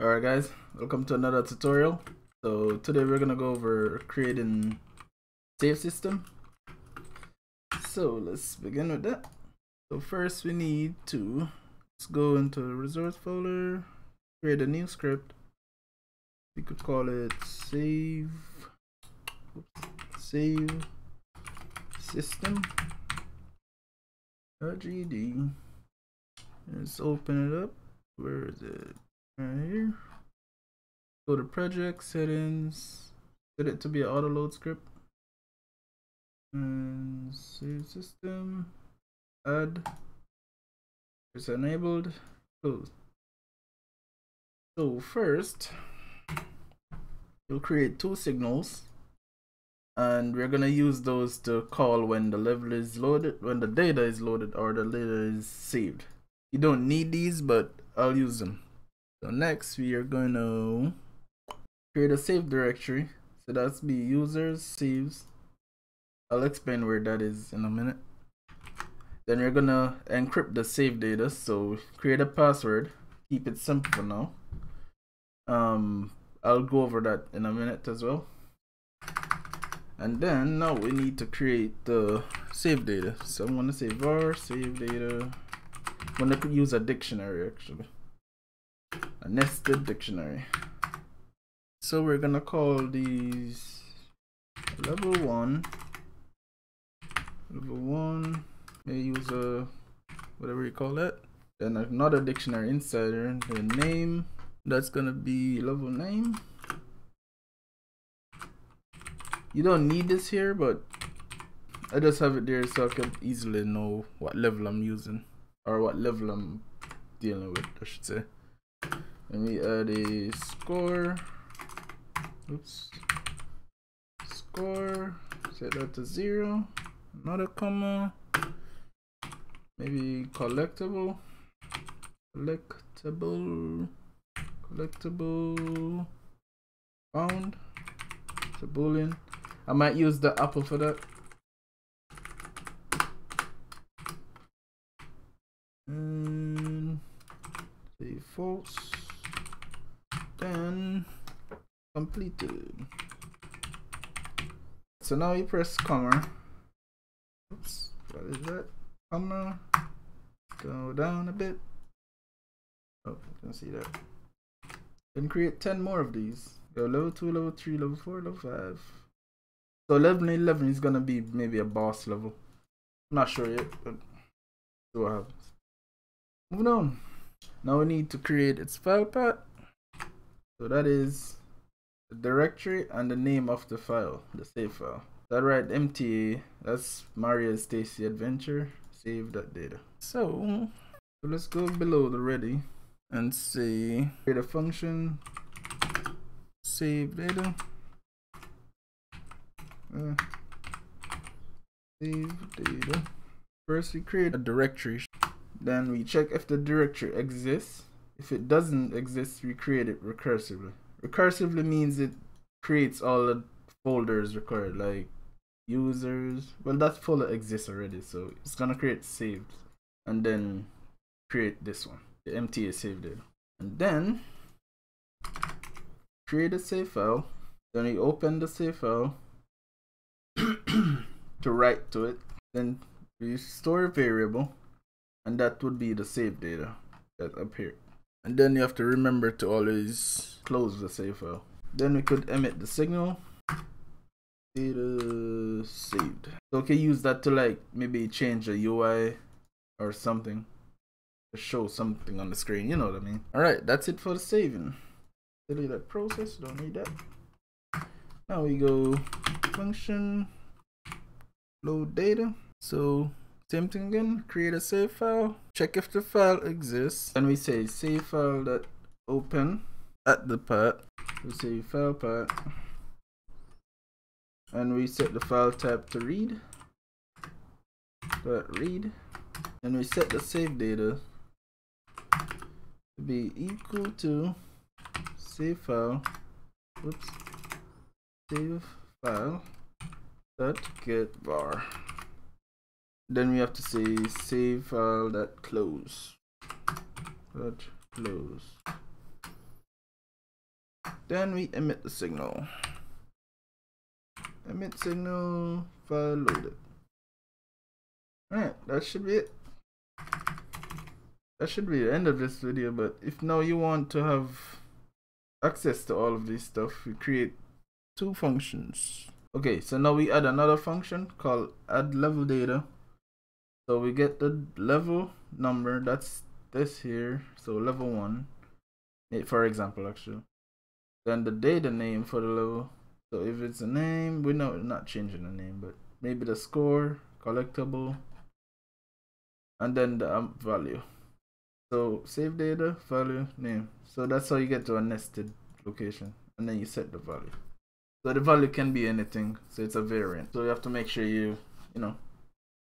Alright guys, welcome to another tutorial. So today we're gonna go over creating save system. So let's begin with that. So first we need to let's go into the resource folder, create a new script. We could call it save oops, save system gd. Let's open it up. Where is it? Right here go to project settings. Set it to be an auto load script. And save system. Add. It's enabled. Close. So first you'll create two signals. And we're gonna use those to call when the level is loaded when the data is loaded or the data is saved. You don't need these but I'll use them so next we are going to create a save directory. So that's be users saves. I'll explain where that is in a minute. Then we're gonna encrypt the save data. So create a password. Keep it simple for now. Um, I'll go over that in a minute as well. And then now we need to create the save data. So I'm gonna say var save data. I'm gonna use a dictionary actually a nested dictionary. So we're gonna call these level one, level one, may use a, whatever you call it. Then another dictionary insider, the name, that's gonna be level name. You don't need this here, but I just have it there so I can easily know what level I'm using or what level I'm dealing with, I should say. Let me add a score. Oops. Score. Set that to zero. Another comma. Maybe collectible. Collectible. Collectible. Found. It's a boolean. I might use the apple for that. And say false then completed. So now you press comma. Oops what is that? Comma. Go down a bit. Oh you can see that. Then create 10 more of these. Go level 2 level 3 level 4 level 5 so level 11 is gonna be maybe a boss level. I'm not sure yet but see what happens. Moving on. Now we need to create its file path so that is the directory and the name of the file, the save file. That right MTA, that's Maria's Tasty Adventure. Save that data. So, so let's go below the ready and say create a function save data. Uh, save data. First we create a directory. Then we check if the directory exists if it doesn't exist, we create it recursively. Recursively means it creates all the folders required, like users. Well, that folder exists already, so it's gonna create saved and then create this one, the MTA saved data. And then create a save file. Then you open the save file to write to it. Then we store a variable, and that would be the save data that appeared and then you have to remember to always close the save file then we could emit the signal. Data saved. So can use that to like maybe change the UI or something. To show something on the screen you know what I mean? All right that's it for the saving. Delete that process don't need that. Now we go function load data. So same thing again, create a save file, check if the file exists, and we say save file that open at the path. We say file path, and we set the file type to read. Dot read, and we set the save data to be equal to save file. Oops, save file dot get var then we have to say save file that close that close then we emit the signal. Emit signal, file loaded. Alright, that should be it. That should be the end of this video, but if now you want to have access to all of this stuff, we create two functions. Okay, so now we add another function called add level data. So we get the level number, that's this here, so level one, for example actually. Then the data name for the level. So if it's a name, we know not changing the name, but maybe the score, collectible, and then the um, value. So save data, value, name. So that's how you get to a nested location. And then you set the value. So the value can be anything. So it's a variant. So you have to make sure you, you know,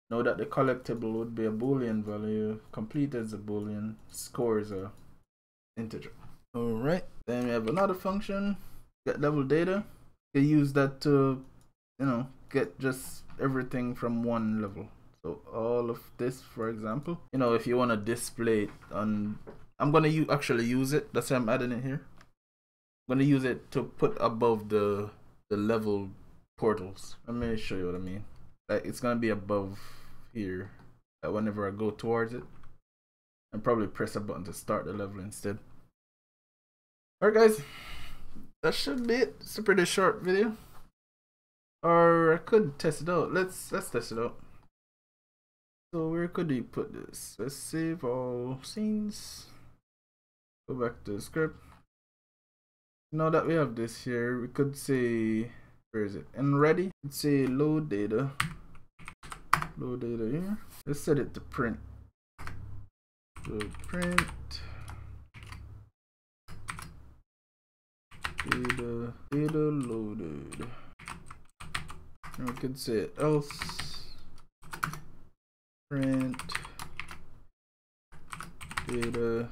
know that the collectible would be a boolean value, complete as a boolean, score is a integer. Alright, then we have another function, get level data. You use that to, you know, get just everything from one level so all of this for example you know if you want to display it on i'm gonna use actually use it that's why i'm adding it here i'm gonna use it to put above the the level portals let me show you what i mean like it's gonna be above here that whenever i go towards it and probably press a button to start the level instead all right guys that should be it it's a pretty short video or i could test it out let's let's test it out so where could we put this? Let's save all scenes. Go back to the script. Now that we have this here, we could say, where is it? And ready, let's say load data. Load data here. Let's set it to print. So print data data loaded. And we could say else print data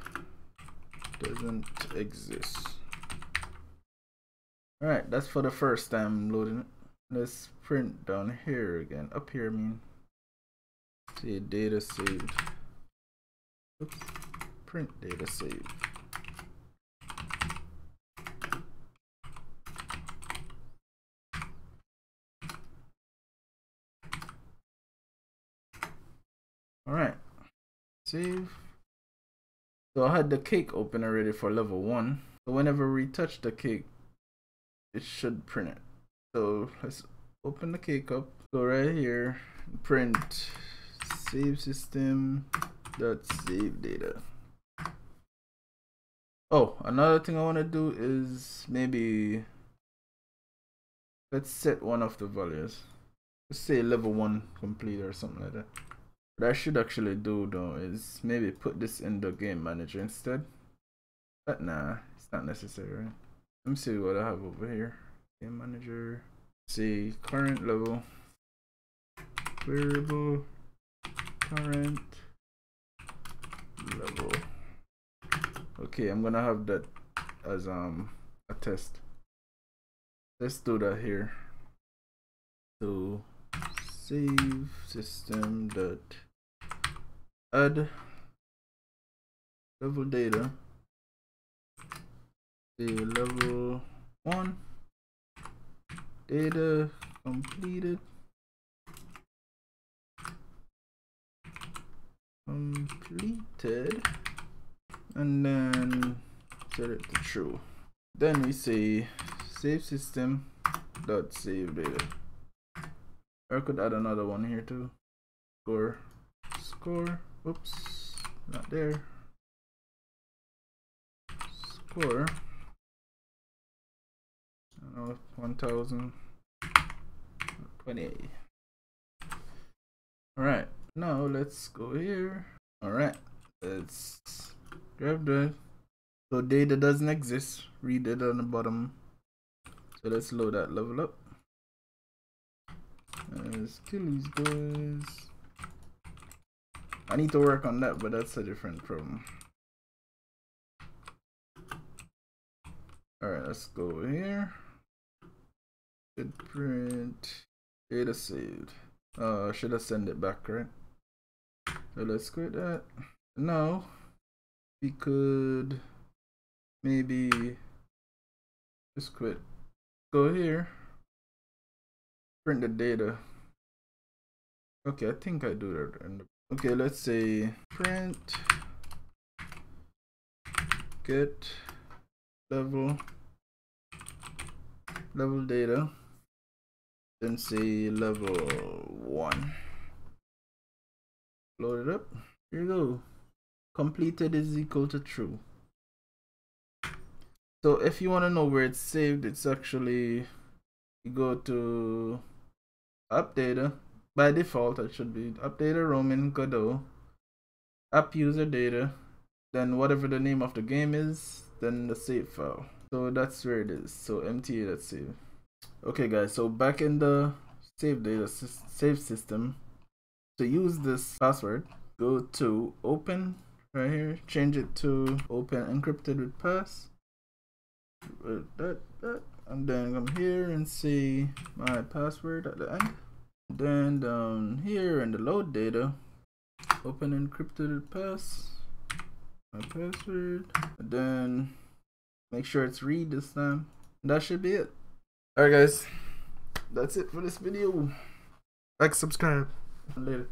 doesn't exist. Alright, that's for the first time loading it. Let's print down here again. Up here I mean. See data saved. Oops. Print data saved. All right, save. So I had the cake open already for level one. So whenever we touch the cake, it should print it. So let's open the cake up. Go right here, print save system dot save data. Oh, another thing I want to do is maybe let's set one of the values. Let's say level one complete or something like that. What I should actually do though is maybe put this in the game manager instead. But nah, it's not necessary. Let me see what I have over here. Game manager. See current level. Variable current level. Okay, I'm gonna have that as um a test. Let's do that here. So save system dot add level data the level one data completed completed and then set it to true then we say save system dot save data I could add another one here too score score Oops, not there. Score. Uh, I know, 1028. Alright, now let's go here. Alright, let's grab that. So data doesn't exist. Read it on the bottom. So let's load that level up. Let's kill these guys. I need to work on that, but that's a different problem. Alright, let's go here. Did print data saved. Uh, should I send it back, right? Let's quit that. Now, we could maybe Just quit. Go here. Print the data. Okay, I think I do that. Okay, let's say print get level level data then say level one load it up. Here you go. Completed is equal to true. So if you want to know where it's saved it's actually you go to app data uh, by default it should be app data roaming godot app user data then whatever the name of the game is then the save file. So that's where it is. So mta that's save okay guys so back in the save data save system to use this password go to open right here change it to open encrypted with pass. That, that, and then come here and see my password at the end. Then down here in the load data open encrypted with pass my password and then make sure it's read this time. That should be it. All right guys. That's it for this video. Like subscribe 累了。